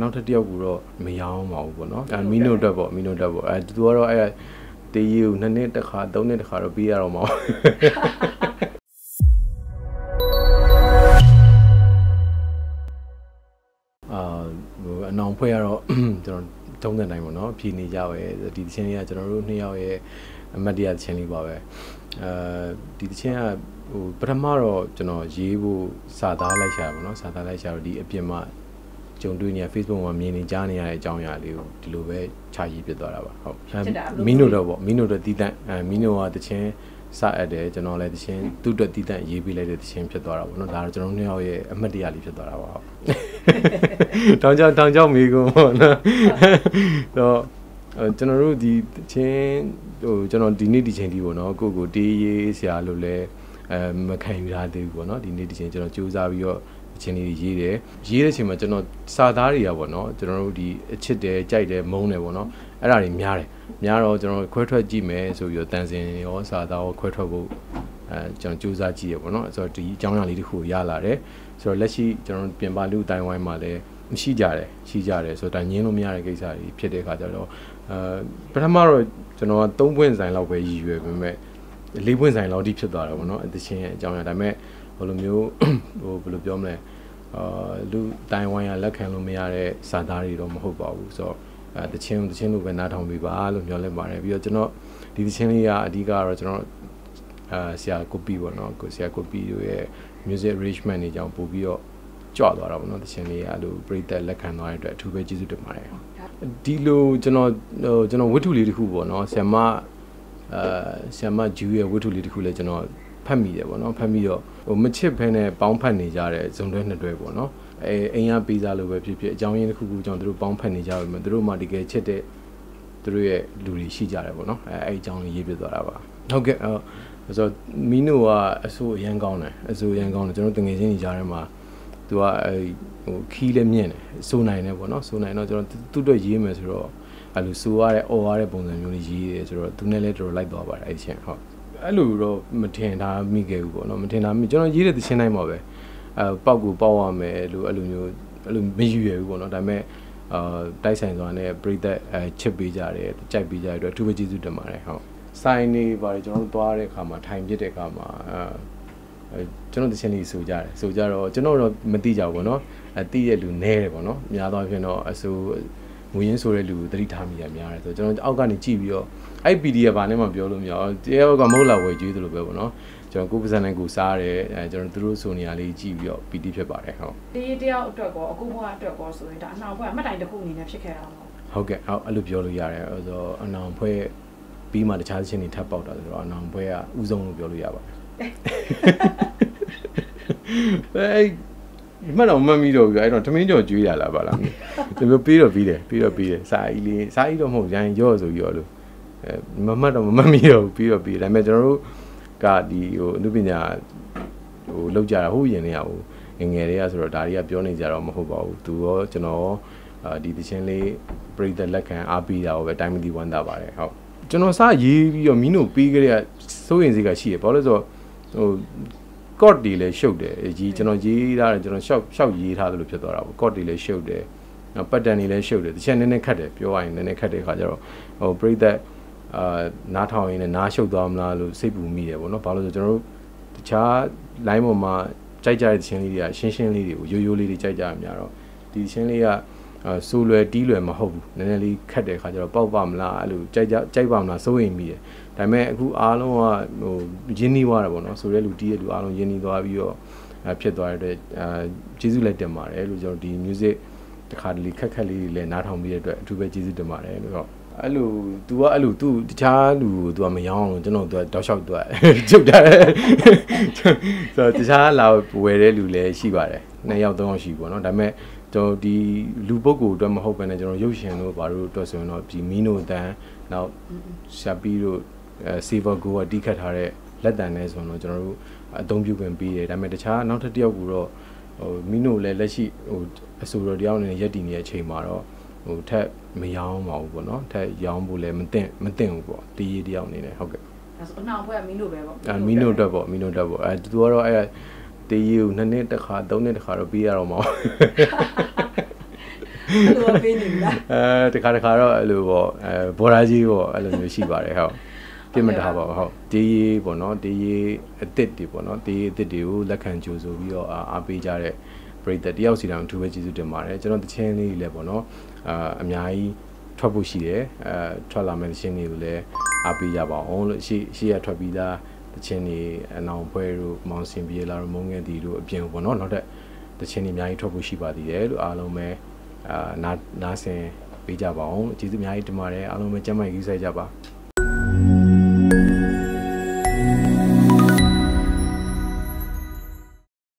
နောက်ထပ်တစ်ယောက်ကတော့မရောင်းပါဘူးပေါ့နော်အဲမီနိုတက်ပေါ့မီနိုတက်ပေါ့အဲသူကတော့အဲတေးရီကိုနှစ်နှစ်တစ်ခါသုံးနှစ်တစ်ခါတော့ပြီးရတော့မှာအာဟိုအနောင်ဖွဲ့ရတော့ကျွန်တော်တုံးတဲ့တိုင်းပေါ့နော်ဖြည်နေကြပဲဒီသချင်းလေးကကျွန်တော်တို့နှစ်ယောက်ရဲ့အမတ်တရားသချင်းလေးပါပဲအဲဒီသချင်းကဟိုပထမတော့ကျွန်တော်ရေးဖို့စာသားလိုက်ရှာပါတော့စာသားလိုက်ရှာတော့ဒီအပြင်မှာ ကြုံတွေ့နေရ Facebook မှာမြင်နေကြားနေရတဲ့အကြောင်းအရာလေးကိုဒီလိုပဲခြာရေးပြသွားတာပါဟုတ်မီနိုတော့ပေါ့မီနိုတော့တီးတန့်အဲမီနိုကတချင်းစအပ်တယ်ကျွန်တော်လည်းတချင်းသူ့အတွက်တီးတန့်ရေးပေးလိုက်တဲ့တချင်းဖြစ်သွားတာပေါ့နော်ဒါတော့ကျွန်တော်နှစ်ယောက်ရဲ့အမှတ်တရလေးဖြစ်သွားတာပါဟုတ်တောင်ကြောင်တောင်ကြောင်မိကုန်ပေါ့နော်တော့ကျွန်တော်တို့ဒီချင်းဟိုကျွန်တော်ဒီနေ့ဒီချိန်ဒီပေါ့နော်ကိုကိုတေးရေးဆရာလို့လဲအဲမခံယူရသေးဘူးပေါ့နော်ဒီနေ့ဒီချိန်ကျွန်တော်စူးစမ်းပြီးတော့ အချင်းလေးရေးတယ်ရေးတဲ့အချိန်မှာကျွန်တော်စာသားတွေကပေါ့နော်ကျွန်တော်တို့ဒီအချစ်တယ်ကြိုက်တယ်မုန်းတယ်ပေါ့နော်အဲ့ဒါတွေများတယ်များတော့ကျွန်တော်ခွဲထွက်ကြည့်မယ်ဆိုပြီးတော့တန်စင်ရောစာသားရောခွဲထွက်ဖို့အဲကျွန်တော်စူးစမ်းကြည့်ရပေါ့နော်ဆိုတော့ဒီအကြောင်းအရာလေးတစ်ခုရလာတယ်ဆိုတော့လက်ရှိကျွန်တော်ပြင်ပလူအတိုင်းဝိုင်းမှာလည်းရှိကြတယ်ရှိကြတယ်ဆိုတော့ဒါညင်းလို့မရတဲ့ကိစ္စတွေဖြစ်တဲ့အခါကျတော့အဲပထမတော့ကျွန်တော်က၃ပွင့်ဆိုင်လောက်ပဲရည်ရွယ်ပေမဲ့၄ပွင့်ဆိုင်လောက်ထိဖြစ်သွားတာပေါ့နော်အသချင်းရဲ့အကြောင်းအရာဒါပေမဲ့ ဟိုလိုမျိုးဟိုဘယ်လိုပြောမလဲအာလူတိုင်ဝိုင်းရလက်ခံလို့မရတဲ့စာသားတွေတော့မဟုတ်ပါဘူးဆိုတော့အဲတချင်းတချင်းလိုပဲနားထောင်ပေးပါလို့ပြောလိုက်ပါတယ်ပြီးတော့ကျွန်တော်ဒီတချင်းလေးကအဓိကကတော့ကျွန်တော်အာဆရာကိုပီပေါ့နော်ကိုဆရာကိုပီတို့ရဲ့ music arrangement တွေကြောင့်ပို့ပြီးတော့ကြွသွားတာပေါ့နော်တချင်းလေးကအဲ့လိုပြိသက်လက်ခံသွားတဲ့အတွက်အထူးပဲကျေးဇူးတင်ပါတယ်ဒီလိုကျွန်တော်ဟိုကျွန်တော်ဝတ္ထုလေးတစ်ခုပေါ့နော်ဆရာမအာဆရာမဂျူရဲ့ဝတ္ထုလေးတစ်ခုလည်းကျွန်တော်ဖတ်မိတယ်ပေါ့နော်ဖတ်ပြီးတော့ ဟိုမချစ်ဖဲနဲ့ပေါင်းဖတ်နေကြတဲ့ဇုံတွဲနှစ်တွဲပေါ့နော်အဲအိမ်ရပေးစားလို့ပဲဖြစ်ဖြစ်အကြောင်းရင်းတစ်ခုခုကြောင့်သူတို့ပေါင်းဖတ်နေကြပြီမှာသူတို့မှတကယ်ချစ်တဲ့သူတို့ရဲ့လူတွေရှိကြတယ်ပေါ့နော်အဲအဲ့အကြောင်းလေးရေးပြသွားတာပါဟုတ်ကဲ့အဲဆိုတော့မီနိုကအဆိုးအရန်ကောင်းတယ်အဆိုးအရန်ကောင်းတယ်ကျွန်တော်တငယ်ချင်းတွေကြားထဲမှာသူကအဲဟိုခီးလည်းမြင့်တယ်စိုးနိုင်တယ်ပေါ့နော်စိုးနိုင်တော့ကျွန်တော်သူ့အတွက်ရေးမယ်ဆိုတော့အဲ့လိုစိုးရတဲ့အော်ရတဲ့ပုံစံမျိုးလေးရေးတယ်ဆိုတော့သူနဲ့လည်းတော်တော်လိုက်သွားပါတယ်အဲ့ချင်းဟုတ် အဲ့လိုတော့မထင်ထားမိခဲ့ဘူးပေါ့နော်မထင်ထားမိကျွန်တော်ရေးတဲ့သချင်းတိုင်းမှာပဲအဲပေါက်ကိုပေါက်ရမယ်လို့အဲ့လိုမျိုးအဲ့လိုမယူရဘူးပေါ့နော်ဒါပေမဲ့အာတိုက်ဆိုင်စွာနဲ့ပြိသက်အဲချစ်ပေးကြတယ်ကြိုက်ပေးကြတဲ့အတွက်အထူးပဲကျေးဇူးတင်ပါတယ်ဟုတ်ဆိုင်နေပါတယ်ကျွန်တော်တို့သွားတဲ့အခါမှာထိုင်ပြတဲ့အခါမှာအဲကျွန်တော်တချင်းလေးဆိုကြတယ်ဆိုကြတော့ကျွန်တော်တော့မသိကြဘူးပေါ့နော်အဲသိတဲ့လူနဲတယ်ပေါ့နော်များသောအားဖြင့်တော့အဆိုငွေရင်းဆိုတဲ့လူကိုသတိထားမိရများတယ်ဆိုတော့ကျွန်တော်အောက်ကနေကြည့်ပြီးတော့ အဲ့ PDF ဘာနဲ့မှပြောလို့မရဘူးတရားကမဟုတ်လာဝယ်ကျွေးသလိုပဲပေါ့နော်ကျွန်တော်ကိုယ်ပါစံနဲ့ကိုစားတယ်အဲကျွန်တော်သူတို့ဆိုနေရာလေးကြည့်ပြီးတော့ PD ဖြစ်ပါတယ်ဟုတ်ဒီတယောက်အတွက်ကောအခုဘဝအတွက်ကောဆိုရင်ဒါအနောက်ဘက်အမှတ်တိုင်တစ်ခုအနေနဲ့ဖြစ်ခဲ့တာပေါ့ဟုတ်ကဲ့ဟုတ်အဲ့လိုပြောလို့ရတယ်အဲဆိုအနောင်ဖွဲ့ပြီးမှတခြားချင်းတွေထပ်ပေါက်တာဆိုတော့အနောင်ဖွဲ့ကဥဆုံးလို့ပြောလို့ရပါတယ်အဲဒီမှတော့မမီတော့ဘူးအဲ့တော့သမင်းကြော်ကျွေးရလားပါလားဒီလိုပြီးတော့ပြီးတယ်ပြီးတော့ပြီးတယ်စာအီးလေးစာအီးတော့မဟုတ်ရိုင်းရော့ဆိုရော့လို့အဲ မမှတ်တော့မမမီတော့ဘူးပြီးတော့ပြီးတယ်ဒါပေမဲ့ကျွန်တော်တို့ကဒီဟိုအနုပညာဟိုလောက်ကြတာဟိုရင်လေးရဟိုငငယ်တွေကဆိုတော့ဒါတွေကပြောနေကြတော့မဟုတ်ပါဘူးသူရောကျွန်တော်အာဒီတချင်းလေးပြိသက်လက်ခံအားပေးတာကိုပဲတိုင်းမီဒီဝမ်းသာပါတယ်ဟုတ်ကျွန်တော်စရေးပြီးတော့မင်းတို့ပြီးကြတဲ့စိုးရင်စိတ်ကရှိရဘာလို့လဲဆိုတော့ဟို code တွေလည်းရှုပ်တယ်ကြီးကျွန်တော်ရေးထားတယ်ကျွန်တော်ရှောက်ရှောက်ရေးထားတယ်လို့ဖြစ်သွားတာပေါ့ code တွေလည်းရှုပ်တယ်နောက် pattern တွေလည်းရှုပ်တယ်တစ်ချက်နည်းနည်းခတ်တယ်ပြောရရင်နည်းနည်းခတ်တဲ့ခါကျတော့ဟိုပြိသက် အာနားထောင်ရင်းနဲ့နားရှုပ်သွားမလားလို့စိတ်ပူမိတယ်ပေါ့နော်ဘာလို့ဆိုကျွန်တော်တို့တခြား line ပေါ်မှာကြိုက်ကြတဲ့ချင်းလေးတွေကရှင်းရှင်းလေးတွေကိုရိုးရိုးလေးတွေကြိုက်ကြရများတော့ဒီချင်းလေးကအဲဆိုလွယ်တီးလွယ်မဟုတ်ဘူးနည်းနည်းလေးခက်တဲ့ခါကျတော့ပေါက်ပါမလားအဲ့လိုကြိုက်ကြကြိုက်ပါမလားစိုးရိမ်မိတယ်ဒါပေမဲ့အခုအားလုံးကဟိုရင်းနှီးသွားတာပေါ့နော်ဆိုတဲ့လူတီးတဲ့လူအားလုံးရင်းနှီးသွားပြီးတော့ဖြစ်သွားတဲ့အဲကျေးဇူးလိုက်တင်ပါတယ်လို့ကျွန်တော်ဒီ music တခါတလေခက်ခက်လေးတွေလည်းနားထောင်ပြီးတဲ့အတွက်အထူးပဲကျေးဇူးတင်ပါတယ်လို့တော့ အဲ့လို तू ကအဲ့လို तू တခြားလူကို तू ကမရောင်းအောင်ကျွန်တော် तू တောက်လျှောက် तू ချုပ်တာဆိုတော့တခြားလာဝယ်တဲ့လူလည်းရှိပါတယ်နှစ်ယောက်သုံးယောက်ရှိပေါ့နော်ဒါပေမဲ့ကျွန်တော်ဒီလူပုဂ္ဂိုလ်အတွက်မဟုတ်ဘဲနဲ့ကျွန်တော်ရုပ်ရှင်တို့ဘာလို့အတွက်ဆိုရင်တော့ဒီမီနိုတန်နောက်ရှာပီတို့အဲ Silver Go ကတီးခတ်ထားတဲ့လက်တံနဲ့ဆိုတော့ကျွန်တော်တို့အသုံးပြုခွင့်ပေးတယ်ဒါပေမဲ့တခြားနောက်ထပ်တစ်ယောက်ကတော့ဟိုမီနိုလည်းလက်ရှိဟိုအဆိုတော်တယောက်အနေနဲ့ရက်တည်နေတဲ့အချိန်မှာတော့ ဟိုထက်မရောင်းပါဘူးပေါ့နော်ထက်ရောင်းဖို့လည်းမသင့်မသင့်ဘူးပေါ့တီးရေးတယောက်အနေနဲ့ဟုတ်ကဲ့ဒါဆိုအနောက်ဘက်ကမီနိုပဲပေါ့အဲမီနိုတက်ပေါ့မီနိုတက်ပေါ့အဲသူကတော့အဲတေးရီကိုနှစ်နှစ်တစ်ခါသုံးနှစ်တစ်ခါတော့ပြီးရတော့မှာအဲ့လိုပေးနေပြီလားအဲတခါတခါတော့အဲ့လိုပေါ့အဲဘော်ဒါကြီးပေါ့အဲ့လိုမျိုးရှိပါတယ်ဟုတ်ပြစ်မတာပါဘူးဟုတ်ဒီရေးပေါ့နော်ဒီရေးအစ်စ်တွေပေါ့နော်ဒီရေးအစ်စ်တွေကိုလက်ခံကြိုဆိုပြီးတော့အားအားပေးကြတဲ့ပရိသတ်တယောက်စီတောင်အထူးပဲကျေးဇူးတင်ပါတယ်ကျွန်တော်တချင်းလေးတွေလည်းပေါ့နော် အာအများကြီးထွက်ဖို့ရှိတယ်အဲထွက်လာမယ့်တချင်းတွေကိုလည်းအားပေးကြပါအောင်လို့ရှေ့ရှေ့ရထွက်ပြီးသားတချင်းတွေအနောင်ဖွဲတို့မောင်စင်ပြေလာတို့မုံငယ်တီတို့အပြင်ပေါ့နော်နောက်ထပ်တချင်းတွေအများကြီးထွက်ဖို့ရှိပါသေးတယ်လို့အားလုံးပဲအာနာနာဆင်ပေးကြပါအောင်ကျေးဇူးအများကြီးတင်ပါတယ်အားလုံးပဲကျမ်းမာရေးကြီးဆိုင်ကြပါ